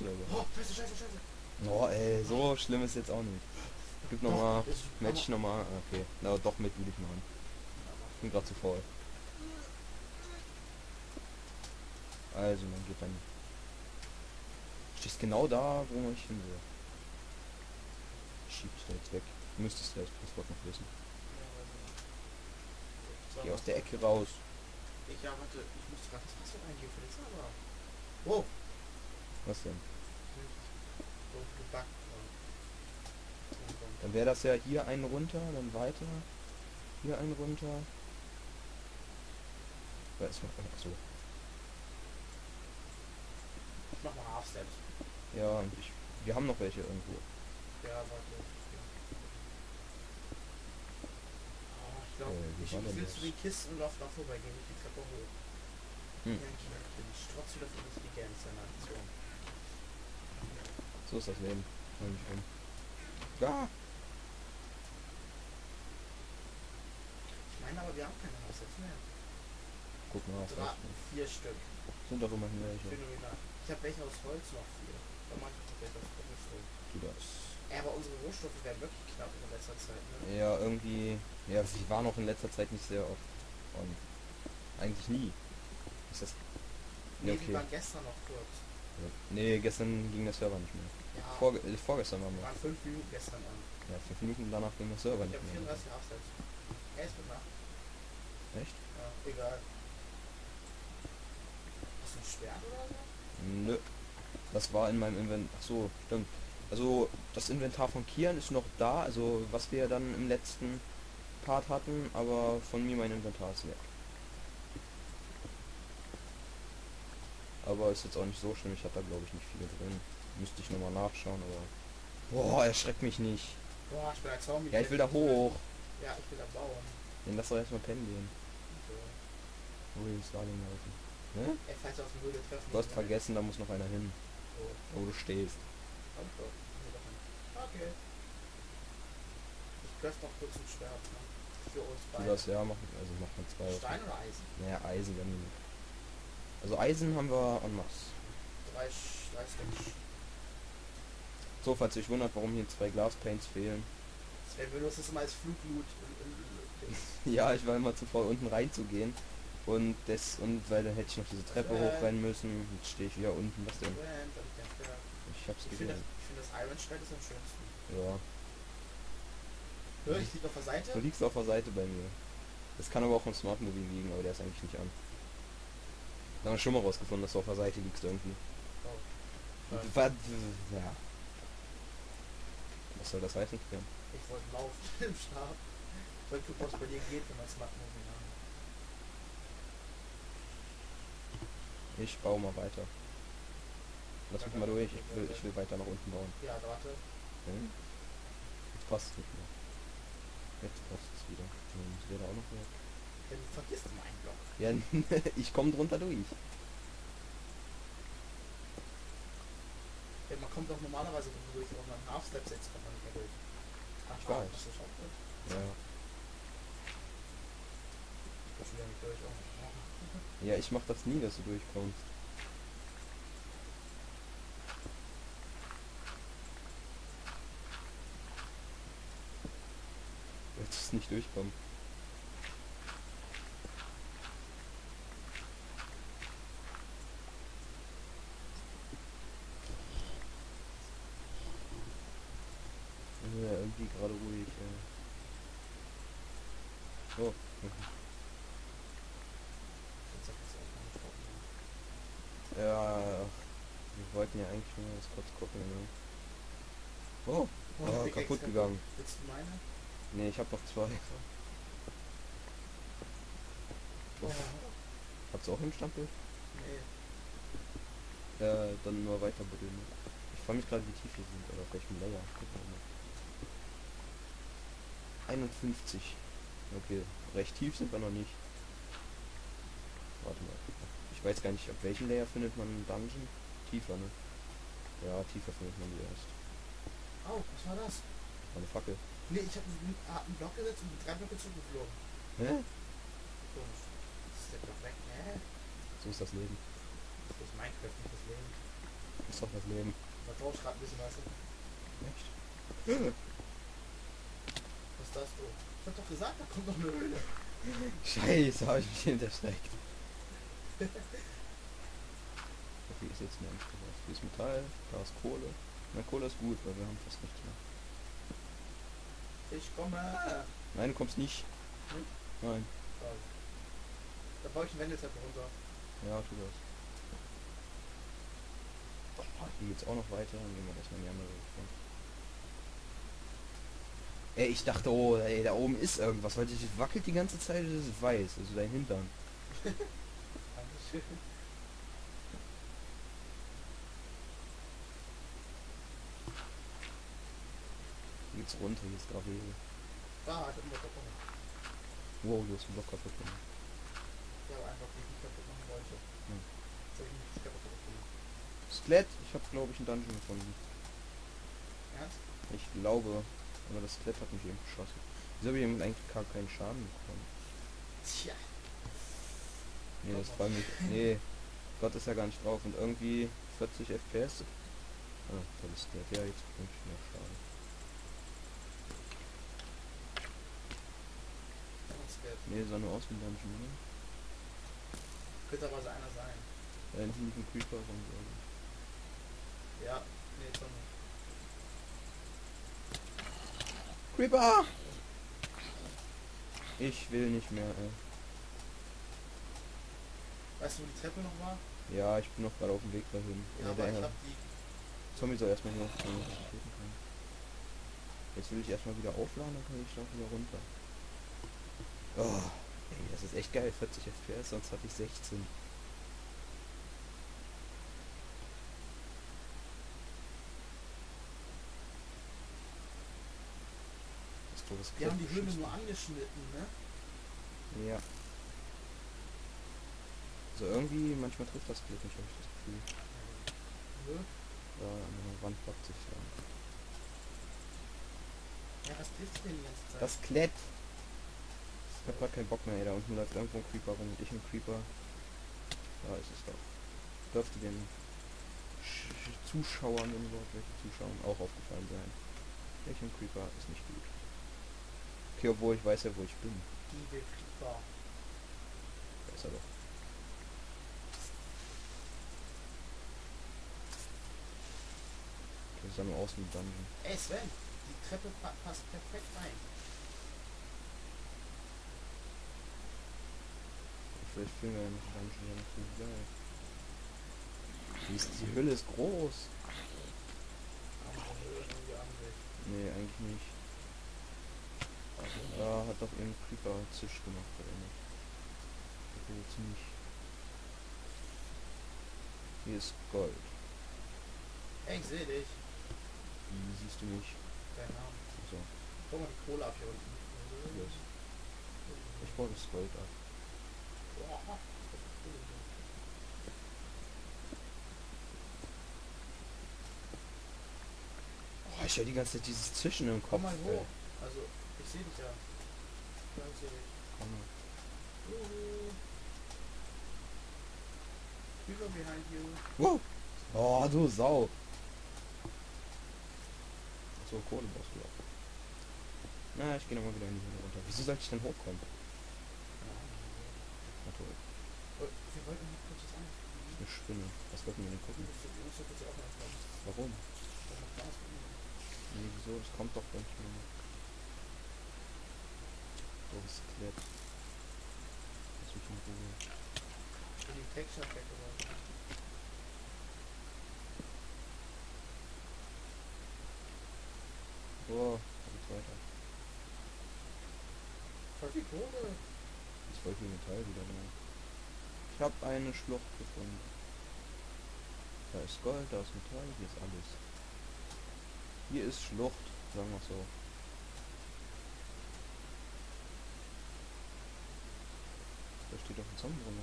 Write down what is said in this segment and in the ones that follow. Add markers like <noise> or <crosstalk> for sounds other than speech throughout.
du überhaupt? Oh, scheiße, scheiße, scheiße. Oh, ey, so schlimm ist jetzt auch nicht. Gib nochmal, Match nochmal, okay. Na, doch mit will ich machen. Ich bin gerade zu faul. Also, man geht dann. Stehst genau da, wo ich hin will. Schieb ich da jetzt weg. Du müsstest ja das Passwort noch wissen. Geh aus der Ecke raus. Ich, ja, warte, ich muss gerade das Passwort eingeben für den Server. Wow. Was denn? So. Dann wäre das ja hier einen runter, dann weiter. Hier einen runter. Ist noch, achso. Ich mach mal Half Steps. Ja, und ich. Wir haben noch welche irgendwo. Ja, warte. Oh, ich glaube, Äh, ich, ich will zu den Kisten da vorbeigehen, nicht die Treppe hoch. Hm. Ja, ich bin strotz wieder von Intelligenz in der Aktion. So ist das Leben. Hör mich um. Ah! Ich meine aber, wir haben keine Half Steps mehr. Guck mal, auf Drei, vier Stück. sind doch immerhin welche. Phänomenal. Ich habe welche aus Holz noch vier. Da mach ich noch welche aus Cobblestone. Du das. Ja, aber unsere Rohstoffe werden wirklich knapp in letzter Zeit, ne? Ja, irgendwie. Ja, sie waren auch in letzter Zeit nicht sehr oft. Und eigentlich nie. Ist das. Nee, Ja, die okay. waren gestern noch kurz. Nee, gestern ging der Server nicht mehr. Ja, Vorge äh, vorgestern waren wir. waren fünf Minuten gestern an. Ja, fünf Minuten danach ging der Server Ich nicht mehr. 34 Half-Steps. Er ist mit Nacht. Echt? Ja, egal. Hast du ein Schwert oder so? Nö. Das war in meinem Inventar. Ach so, stimmt. Also das Inventar von Kian ist noch da, also was wir dann im letzten Part hatten, aber von mir mein Inventar ist weg. Aber ist jetzt auch nicht so schlimm, ich hatte da glaube ich nicht viel drin. Müsste ich nochmal nachschauen, aber. Boah, erschreckt mich nicht. Boah, ich bin ein Zombie. Ja, ich will da hoch. Ja, ich will da bauen. Dann lass doch erstmal pennen gehen. So. Ui, Starling laufen. Ne? Ey, falls wir auf den Müll treffen. Du hast vergessen, da muss noch einer hin. Oh, Wo du stehst. Okay. Ich craft noch kurz ein Schwert, ne? Für uns Du beide. das ja machen, also mach mal zwei. Stein oder Eisen? Naja, Eisen wenn Also Eisen haben wir en masse. Drei, drei Stacks. So, falls ihr euch wundert, warum hier zwei Glaspaints fehlen. Sven benutzt es immer als und- <laughs> Ja, ich war immer zu faul, unten reinzugehen. Und das, und weil dann hätte ich noch diese Treppe Äh. hochrennen müssen. Jetzt stehe ich wieder unten. Was denn? Ich hab's Ich finde das, gesehen. ich finde das Iron Schwert ist am schönsten. Ja. Hör, ich lieg auf der Seite. Du liegst auf der Seite bei mir. Das kann aber auch im Smart Movie liegen, aber der ist eigentlich nicht an. Da haben wir schon mal rausgefunden, dass du auf der Seite liegst irgendwie. Oh. Und Ja. was- soll das heißen? Ja. Ich wollte laufen <laughs> im Stab. Ich wollte gucken, was bei dir geht, wenn man Smart haben. Ich baue mal weiter. Lass mich mal durch, ich will, ich will weiter nach unten bauen. Ja, warte. Hm? Jetzt passt es nicht mehr. Jetzt passt es wieder. Das wäre auch noch mehr. Dann vergisst du meinen Block. Ja, <laughs> ich komme drunter durch. Ja, man kommt doch normalerweise durch, und beim Half-Step setzt kommt man nicht mehr durch. Ach, Ich weiß. Das ist auch gut. Ja. Ich bin schon wieder nicht durch. Oh. Ja, ich mach das nie, dass du durchkommst. Jetzt ist nicht durchkommen. Ja, irgendwie gerade ruhig. Ja. So. mhm. Jetzt. Ja, wir wollten ja eigentlich nur das kurz gucken. Ne? Oh, oh kaputt gegangen. Willst du meine? Nee, ich hab noch zwei. Oh, ihr auch im Standbild? nee. Ja, dann nur weiter buddeln. Ich frage mich gerade, wie tief wir sind oder auf welchem Layer. Gucken wir mal. 51. Okay, recht tief sind wir noch nicht. Warte mal. Ich weiß gar nicht, auf welchem Layer findet man einen Dungeon? Tiefer, ne? Ja, tiefer findet man die erst. Oh, was war das? Meine Fackel. Nee, ich habe einen, hab einen Block gesetzt und die drei Blöcke zurückgeflogen. Hä? Komisch. Ist der Block weg? Hä? So ist das Leben. Das ist Minecraft, nicht das Leben. Ist doch das Leben. Da brauchst gerade ein bisschen was. Echt? <laughs> Ist das, du? Ich hab doch gesagt, da kommt noch eine Höhle. <laughs> Scheiße, habe ich mich hintersteckt. <laughs> Okay, ist jetzt nicht was. Hier ist Metall, da ist Kohle. Na, Kohle ist gut, weil wir haben fast nichts mehr. Ich komme. Nein, du kommst nicht. Hm? Nein. Oh. Da baue ich eine Wendezeppe runter. Ja, tu das. Oh, hier geht's auch noch weiter. Dann gehen wir erstmal in die andere Richtung. Ey, ich dachte, oh, ey, da oben ist irgendwas, weil das wackelt die ganze Zeit, das ist weiß, also dein Hintern. Geht's runter, hier ist Gravel. Da, ich hab einen Block kaputt. Wow, du hast einen Block kaputt gemacht. Ich habe einfach ich kaputt machen wollte. Hm. Jetzt hab ich nichts kaputt gemacht. Skelett, ich habe glaube ich einen Dungeon gefunden. Ernst? Ich glaube, aber das Skelett hat mich eben geschossen. Wieso habe ich eben eigentlich gar keinen Schaden bekommen? Tja. Nee, das war mich. Nee, Gott ist ja gar nicht drauf und irgendwie 40 FPS. Ah, tolles Skelett. Ja, jetzt bekomme ich mehr Schaden. Nee, sah nur aus wie ein Dungeon, ne? Könnte aber so einer sein. Da hinten liegt ein Creeper rum. Ja, nee, schon nicht. Creeper! Ich will nicht mehr, ey. Weißt du, wo die Treppe noch war? Ja, ich bin noch gerade auf dem Weg dahin. Ja, Ja, aber ich hab die. Zombie soll erstmal hier noch. Jetzt will ich erstmal wieder aufladen, dann kann ich doch wieder runter. Oh, ey, das ist echt geil, 40 FPS, sonst hatte ich 16. Das Wir haben die Höhle nur angeschnitten, ne? Ja. Also irgendwie, manchmal trifft das Glück nicht, habe ich das Gefühl. Nö. Da an der Wand backt sich da. Ja, was trifft denn Zeit? Das Klett! Ich hab grad keinen Bock mehr, ey. Da unten läuft irgendwo ein Creeper rum und ich ein Creeper. Da ist es doch. Dürfte den Sch Sch- Zuschauern, wenn überhaupt welche Zuschauern, auch aufgefallen sein. Welchen Creeper ist nicht gut. Okay, obwohl ich weiß ja, wo ich bin. Evil Creeper. Da ist er doch. Das ist ja nur außen im Dungeon. Ey Sven, die Treppe pa passt perfekt rein. Vielleicht finden wir ja noch einen Dungeon, der noch geil. Die, ist, die Hülle ist groß. Nee, eigentlich nicht. Da hat doch eben Creeper Zisch gemacht, oder nicht? Okay, jetzt nicht. Hier ist Gold. Ey, ich seh dich. Wie siehst du mich? Name. So, Guck mal die Kohle ab hier unten. yes. Ich baue das Gold ab. Boah. Ich höre die ganze Zeit dieses Zischen im Kopf. Komm mal hoch. Also, ich seh dich ja. Ja, ich seh dich. Komm mal. Juhu. Creeper behind you. Wow. Oh, du Sau. So, Kohle brauchst du auch. Na, ich gehe nochmal wieder in die Höhle runter. Wieso sollte ich denn hochkommen? Na toll. Wir wollten noch kurz was anderes. Eine Spinne. Was wollten wir denn gucken? Warum? Nee, wieso? Das kommt doch gar nicht mehr. Doofes Skelett. Lass mich in Ruhe. Die Texture Pack oder so. Oh, geht's weiter. Voll viel Kohle. Ist voll viel Metall wieder da. Ich habe eine Schlucht gefunden. Da ist Gold, da ist Metall, hier ist alles. Hier ist Schlucht, sagen wir so. Da steht doch ein Zombie drin?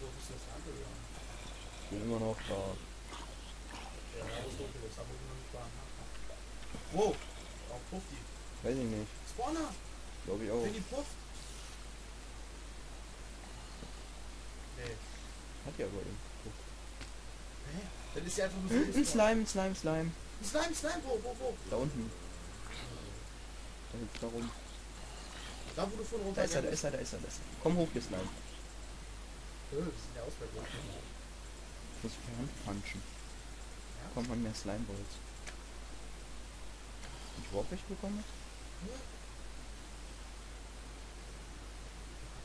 Wo bist du das angegangen? Ich bin immer noch da. Ja, wo ist dunkel ist, aber wo du noch nicht waren. Wow. Warum pufft die? Weiß ich nicht. Spawner! Glaube ich auch. Wenn die pufft. Nee. Hat die aber eben. Guck. Hä? Dann ist sie einfach nur so Ein. Slime, ein Slime, Slime. Ein Slime, Slime, wo, wo, wo? Da unten. Da hüpft da rum. Da, wo du von Da runter ist er, da ist er, da ist er, da ist er. Komm hoch, ihr Slime. Äh, das ist der Ausweitung. Ich muss per Hand punchen. Ja? Kommt man mehr Slime Balls. Ich Warp echt bekommen?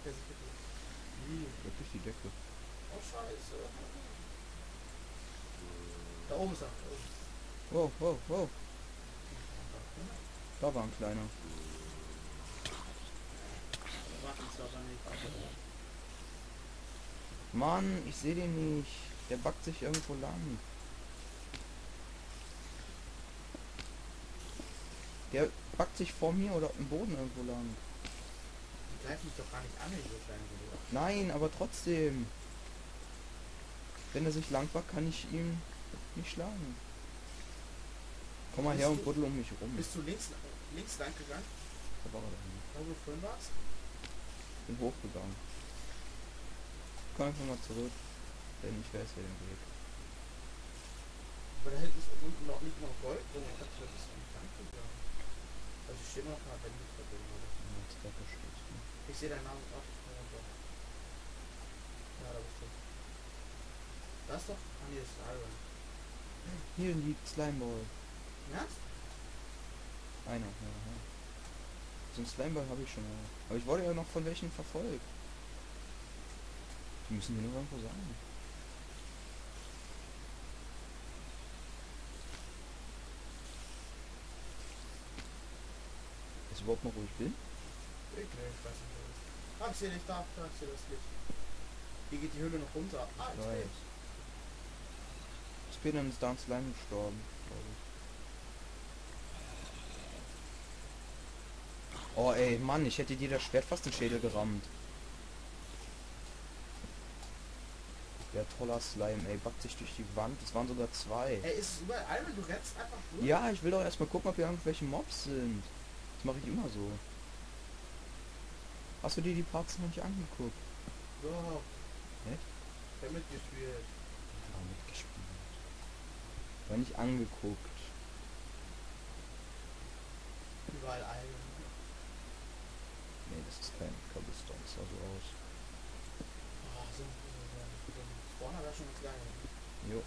Ih, Wirklich die Decke. Oh, scheiße. Da oben ist er. Da oben. Wow, wow, wow. Da war ein kleiner. Uns aber nicht. Mann, ich sehe den nicht. Der backt sich irgendwo lang. Der backt sich vor mir oder im Boden irgendwo lang. Die greifen mich doch gar nicht an, diese kleinen Brüder. Nein, aber trotzdem. Wenn er sich lang backt, kann ich ihn nicht schlagen. Komm mal Bist her und du- buddel um mich rum. Bist du links, links lang gegangen? Da war er. Da wo du vorhin warst? Bin hochgegangen. Komm einfach mal zurück. Denn ich weiß ja den Weg. Aber da hinten ist unten noch nicht noch Gold. Oh, ich dachte, das ist ein Tank gegangen. Also ich stehe noch mal, wenn ich verbinden würde. Ja, jetzt da steht Ich sehe deinen Namen gerade nicht mehr runter. Ja, da bist du. Das ist doch. Ah, nee, das ist Iron. Hier liegt Slimeball. Ernst? Einer, ja, ja. So ein Slimeball habe ich schon mal. Aber ich wurde ja noch von welchen verfolgt. Die müssen hier nur irgendwo sein. Ist überhaupt noch, wo ich bin? Ich, weiß nicht. Ah, ich sehe dich da. Da, ich sehe das Licht. Hier geht die Höhle noch runter. Ah, Ich ich weiß. Spinner ist da an Slime gestorben, glaube ich. Oh ey, Mann, ich hätte dir das Schwert fast den Schädel gerammt. Ja, toller Slime, ey, backt sich durch die Wand. Es waren sogar zwei. Ey, ist überall? Du rennst einfach durch? Ja, ich will doch erstmal gucken, ob hier irgendwelche Mobs sind. Das mache ich immer so. Hast du dir die Parts noch nicht angeguckt? Ja. Hä? Ich hab mitgespielt. Ja, mitgespielt. War nicht angeguckt. Überall Iron. Nee, das ist kein Cobblestone, das sah so aus. Ah, so, so, so, so ein Spawner wäre schon ganz geil. Jo.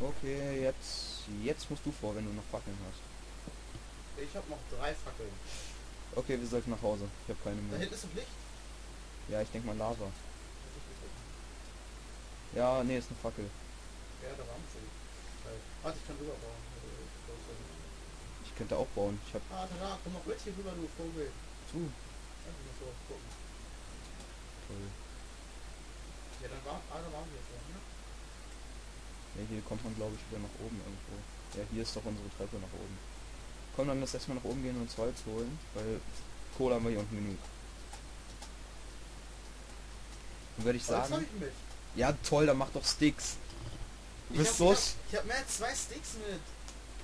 Okay, jetzt, jetzt musst du vor, wenn du noch Fackeln hast. Ich hab noch drei Fackeln. Okay, wir sollten nach Hause. Ich habe keine Da mehr. hinten ist ein Licht. Ja, ich denke mal Lava. Ja, nee, ist eine Fackel. Ja, da waren sie. Geil. Warte, ich kann rüberbauen. Ich könnte auch bauen. Ich habe Ah, da, komm noch mit hier rüber, du Vogel. zu. Toll. Ja, dann war, ah, da waren wir schon, ne? Ja, hier kommt man glaube ich wieder nach oben irgendwo. Ja, hier ist doch unsere Treppe nach oben. Komm, dann lass erstmal nach oben gehen und uns Holz holen, weil Kohle haben wir hier unten genug. Dann würde ich sagen, ich mit. ja toll, dann mach doch Sticks. Du Ich bist hab, so, ich hab, ich hab mehr als zwei Sticks mit.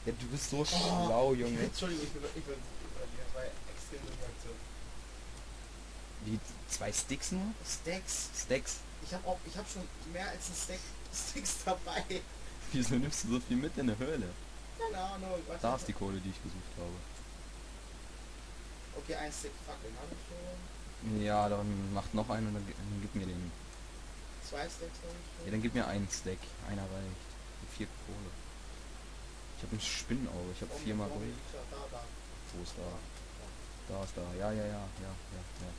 ja, du bist so schlau, Junge. Entschuldigung, ich bin, ich bin, ich war extrem Reaktion. Die zwei Sticks nur? Stacks. Stacks? Ich hab auch, ich hab schon mehr als ein Stack Sticks dabei. Wieso nimmst du so viel mit in der Höhle? Keine Ahnung. Da ist die Kohle, die ich gesucht habe. Okay, ein Stick Fackeln habe ich schon. Ja, dann macht noch einen und dann, dann gib mir den. Zwei Stacks habe ich Ja, schon. dann gib mir einen Stack. Einer reicht. Und vier Kohle. Ich habe ein Spinnenauge. Ich habe Warum- viermal warum Gold. er Da, da. Wo ist da? Da ist da. Ja, ja, ja, ja, ja, ja.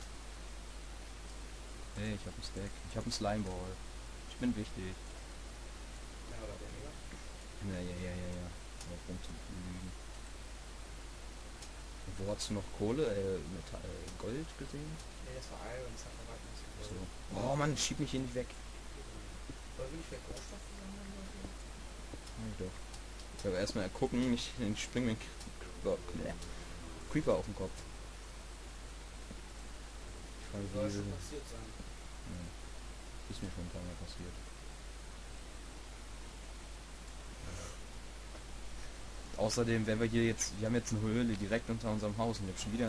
Hey, ich habe einen Stack. Ich habe einen Slimeball. Ich bin wichtig. Mehr oder weniger. Ja, ja, ja, ja, ja. Auf rumzulügen. Wo hast du noch Kohle, äh, Metall, äh, Gold gesehen? Nee, das war Iron, das hat man weit nicht so. Oh Mann, schieb mich hier nicht weg. Wollen wir nicht mehr Rohstoffe sammeln oder so? Ja, doch. Ich habe erstmal gucken, nicht den spring mir ein Creeper, auf den Kopf. Ich frage, Soll wie schon diese- passiert sein. Ja. Ist mir schon ein paar Mal passiert. Außerdem, wenn wir hier jetzt, wir haben jetzt eine Höhle direkt unter unserem Haus und ich habe schon wieder